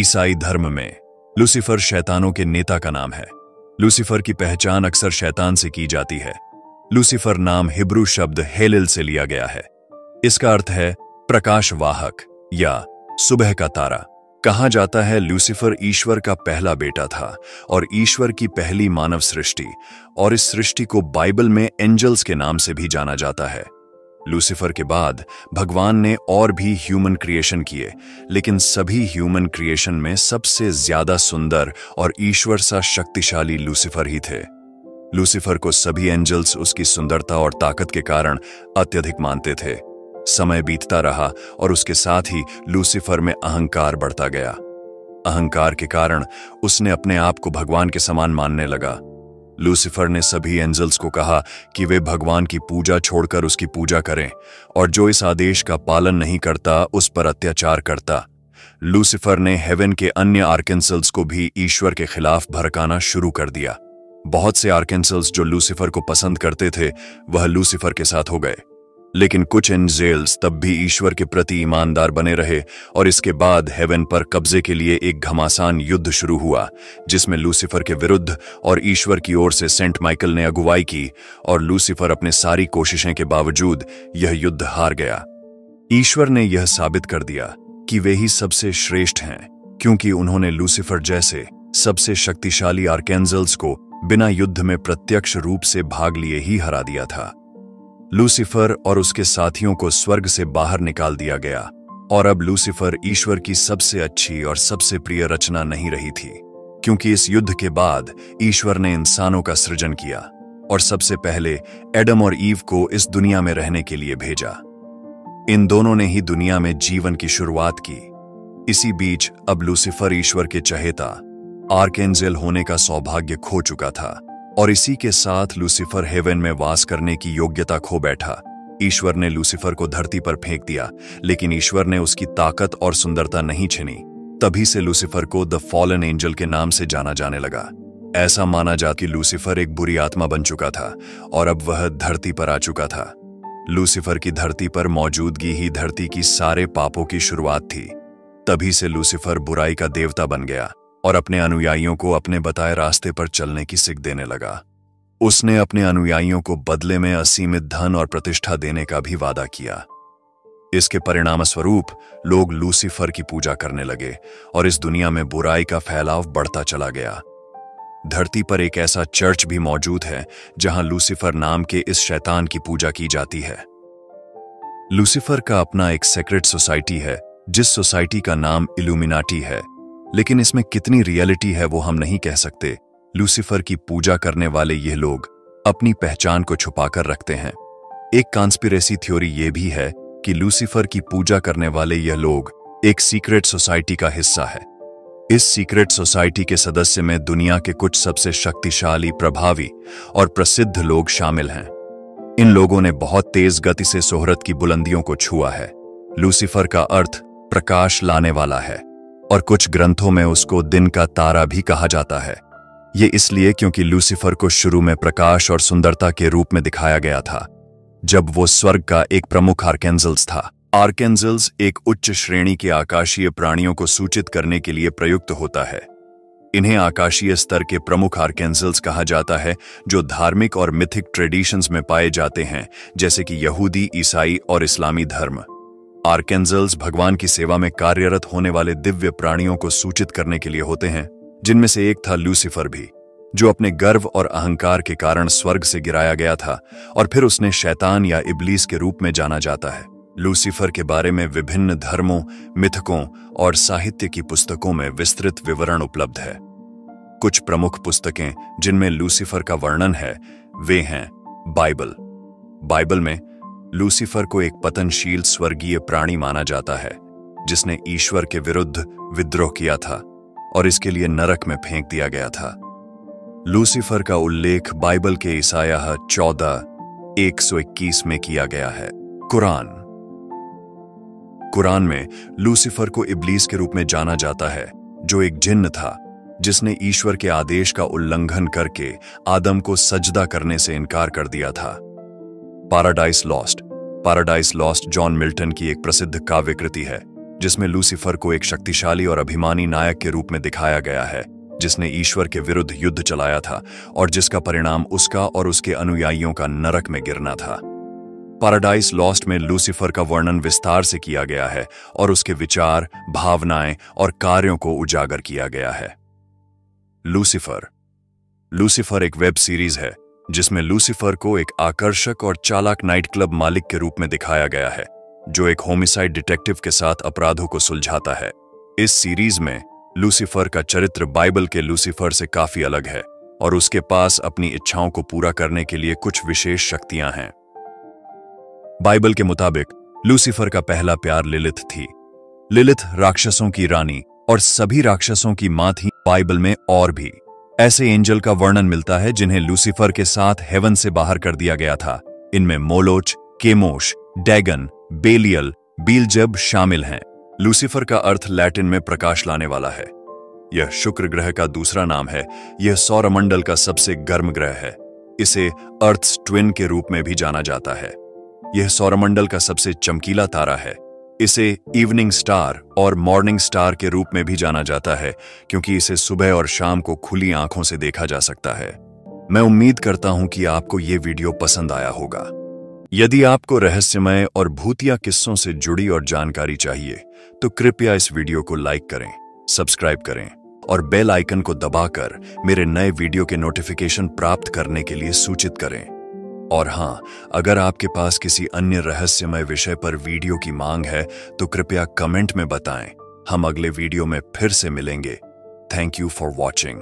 ईसाई धर्म में, लूसीफर शैतानों के नेता का नाम है। लूसीफर की पहचान अक्सर शैतान से की जाती है। लूसीफर नाम हिब्रू शब्द हेलिल से लिया गया है। इसका अर्थ है प्रकाश वाहक या सुबह का तारा। कहा जाता है लूसीफर ईश्वर का पहला बेटा था, और ईश्वर की पहली मानव सृष्टि, और इस सृष्टि को बाइबल में एंजल्स के नाम से भी जाना जाता है। लूसीफर के बाद, भगवान ने और भी ह्यूमन क्रिएशन किए, लेकिन सभी ह्यूमन क्रिएशन में सबसे ज़्यादा सुंदर और ईश्वर सा शक्तिशाली लूसीफर ही थे। लूसीफर को सभी एंजल्स उसकी सुंदरता और ताकत के कारण अत्यधिक मानते थे। समय बीतता रहा और उसके साथ ही लूसीफर में अहंकार बढ़ता गया। अहंकार के कारण उसने अपने आप को भगवान के समान मानने लगा। लूसीफर ने सभी एंजल्स को कहा कि वे भगवान की पूजा छोड़कर उसकी पूजा करें, और जो इस आदेश का पालन नहीं करता, उस पर अत्याचार करता। लूसीफर ने हेवन के अन्य आर्केंसल्स को भी ईश्वर के खिलाफ भड़काना शुरू कर दिया। बहुत से आर्केंसल्स जो लूसीफर को पसंद करते थे, वह लूसीफर के साथ हो गए। लेकिन कुछ एंजेल्स तब भी ईश्वर के प्रति ईमानदार बने रहे और इसके बाद हेवन पर कब्जे के लिए एक घमासान युद्ध शुरू हुआ, जिसमें लूसीफर के विरुद्ध और ईश्वर की ओर से सेंट माइकल ने अगुवाई की और लूसीफर अपने सारी कोशिशें के बावजूद यह युद्ध हार गया। ईश्वर ने यह साबित कर दिया कि वे ही सबसे श्रेष्ठ हैं, क्योंकि उन्होंने लूसीफर जैसे सबसे शक्तिशाली आर्केंजल्स को बिना युद्ध में प्रत्यक्ष रूप से भाग लिए ही हरा दिया था। लूसीफर और उसके साथियों को स्वर्ग से बाहर निकाल दिया गया, और अब लूसीफर ईश्वर की सबसे अच्छी और सबसे प्रिय रचना नहीं रही थी, क्योंकि इस युद्ध के बाद ईश्वर ने इंसानों का सृजन किया, और सबसे पहले एडम और ईव को इस दुनिया में रहने के लिए भेजा। इन दोनों ने ही दुनिया में जीवन की शुरुआत की। इसी बीच अब लूसीफर ईश्वर के चहेता आर्केंजेल होने का सौभाग्य खो चुका था। और इसी के साथ लूसीफर हेवन में वास करने की योग्यता खो बैठा। ईश्वर ने लूसीफर को धरती पर फेंक दिया, लेकिन ईश्वर ने उसकी ताकत और सुंदरता नहीं छिनी। तभी से लूसीफर को द फॉलन एंजल के नाम से जाना जाने लगा। ऐसा माना जा कि लूसीफर एक बुरी आत्मा बन चुका था, और अब वह धरती पर आ चुका था। लूसीफर की धरती पर मौजूदगी ही धरती की सारे पापों की शुरुआत थी। तभी से लूसीफर बुराई का देवता बन गया। और अपने अनुयायियों को अपने बताए रास्ते पर चलने की सिक देने लगा। उसने अपने अनुयायियों को बदले में असीमित धन और प्रतिष्ठा देने का भी वादा किया। इसके परिणाम स्वरूप लोग लूसीफर की पूजा करने लगे और इस दुनिया में बुराई का फैलाव बढ़ता चला गया। धरती पर एक ऐसा चर्च भी मौजूद है, जहाँ लूसीफर नाम के इस शैतान की पूजा की जाती है। लूसीफर का अपना एक सेक्रेट सोसाइटी है, जिस सोसाइटी का नाम इल्यूमिनाटी है। लेकिन इसमें कितनी रियलिटी है वो हम नहीं कह सकते। लूसीफर की पूजा करने वाले ये लोग अपनी पहचान को छुपाकर रखते हैं। एक कॉन्स्पिरेसी थ्योरी ये भी है कि लूसीफर की पूजा करने वाले यह लोग एक सीक्रेट सोसाइटी का हिस्सा है। इस सीक्रेट सोसाइटी के सदस्य में दुनिया के कुछ सबसे शक्तिशाली, प्रभावी और प्रसिद्ध लोग शामिल हैं। इन लोगों ने बहुत तेज गति से सोहरत की बुलंदियों को छुआ है। लूसीफर का अर्थ प्रकाश लाने वाला है। और कुछ ग्रंथों में उसको दिन का तारा भी कहा जाता है। ये इसलिए क्योंकि लूसीफर को शुरू में प्रकाश और सुंदरता के रूप में दिखाया गया था, जब वो स्वर्ग का एक प्रमुख आर्केंजल्स था। आर्केंजल्स एक उच्च श्रेणी के आकाशीय प्राणियों को सूचित करने के लिए प्रयुक्त होता है। इन्हें आकाशीय स्तर के प्रमुख आर्केंजल्स कहा जाता है, जो धार्मिक और मिथिक ट्रेडिशंस में पाए जाते हैं, जैसे कि यहूदी, ईसाई और इस्लामी धर्म। आर्केंजल्स भगवान की सेवा में कार्यरत होने वाले दिव्य प्राणियों को सूचित करने के लिए होते हैं, जिनमें से एक था लूसीफर भी, जो अपने गर्व और अहंकार के कारण स्वर्ग से गिराया गया था और फिर उसने शैतान या इबलीस के रूप में जाना जाता है। लूसीफर के बारे में विभिन्न धर्मों, मिथकों और साहित्य की पुस्तकों में विस्तृत विवरण उपलब्ध है। कुछ प्रमुख पुस्तकें जिनमें लूसीफर का वर्णन है, वे हैं बाइबल। बाइबल में लूसीफर को एक पतनशील स्वर्गीय प्राणी माना जाता है, जिसने ईश्वर के विरुद्ध विद्रोह किया था और इसके लिए नरक में फेंक दिया गया था। लूसीफर का उल्लेख बाइबल के ईसाया चौदह, एक सौ इक्कीस में किया गया है। कुरान। कुरान में लूसीफर को इबलीस के रूप में जाना जाता है, जो एक जिन्न था, जिसने ईश्वर के आदेश का उल्लंघन करके आदम को सजदा करने से इनकार कर दिया था। Paradise Lost. Paradise Lost John Milton की एक प्रसिद्ध काव्य कृति है, जिसमें लूसीफर को एक शक्तिशाली और अभिमानी नायक के रूप में दिखाया गया है, जिसने ईश्वर के विरुद्ध युद्ध चलाया था और जिसका परिणाम उसका और उसके अनुयायियों का नरक में गिरना था। पैराडाइस लॉस्ट में लूसीफर का वर्णन विस्तार से किया गया है और उसके विचार, भावनाएँ और कार्यों को उजागर किया गया है। लूसीफर लूसीफर एक वेब सीरीज़ है जिसमें लूसीफर को एक आकर्षक और चालाक नाइट क्लब मालिक के रूप में दिखाया गया है, जो एक होमिसाइड डिटेक्टिव के साथ अपराधों को सुलझाता है। इस सीरीज़ में लूसीफर का चरित्र बाइबल के लूसीफर से काफ़ी अलग है और उसके पास अपनी इच्छाओं को पूरा करने के लिए कुछ विशेष शक्तियाँ हैं। बाइबल के मुताबिक लूसीफर का पहला प्यार लिलिथ थी। लिलिथ राक्षसों की रानी और सभी राक्षसों की माँ थी बाइबल में और भी। ऐसे एंजल का वर्णन मिलता है जिन्हें लूसीफर के साथ हेवन से बाहर कर दिया गया था। इनमें मोलोच, केमोश, डैगन, बेलियल, बीलजब शामिल हैं। लूसीफर का अर्थ लैटिन में प्रकाश लाने वाला है। यह शुक्र ग्रह का दूसरा नाम है। यह सौरमंडल का सबसे गर्म ग्रह है। इसे अर्थ ट्विन के रूप में भी जाना जाता है। यह सौरमंडल का सबसे चमकीला तारा है। इसे इवनिंग स्टार और मॉर्निंग स्टार के रूप में भी जाना जाता है, क्योंकि इसे सुबह और शाम को खुली आँखों से देखा जा सकता है। मैं उम्मीद करता हूँ कि आपको यह वीडियो पसंद आया होगा। यदि आपको रहस्यमय और भूतिया किस्सों से जुड़ी और जानकारी चाहिए तो कृपया इस वीडियो को लाइक करें, सब्सक्राइब करें और बेल आइकन को दबाकर मेरे नए वीडियो के नोटिफिकेशन प्राप्त करने के लिए सूचित करें। और हाँ अगर आपके पास किसी अन्य रहस्यमय विषय पर वीडियो की मांग है तो कृपया कमेंट में बताएँ। हम अगले वीडियो में फिर से मिलेंगे। Thank you for watching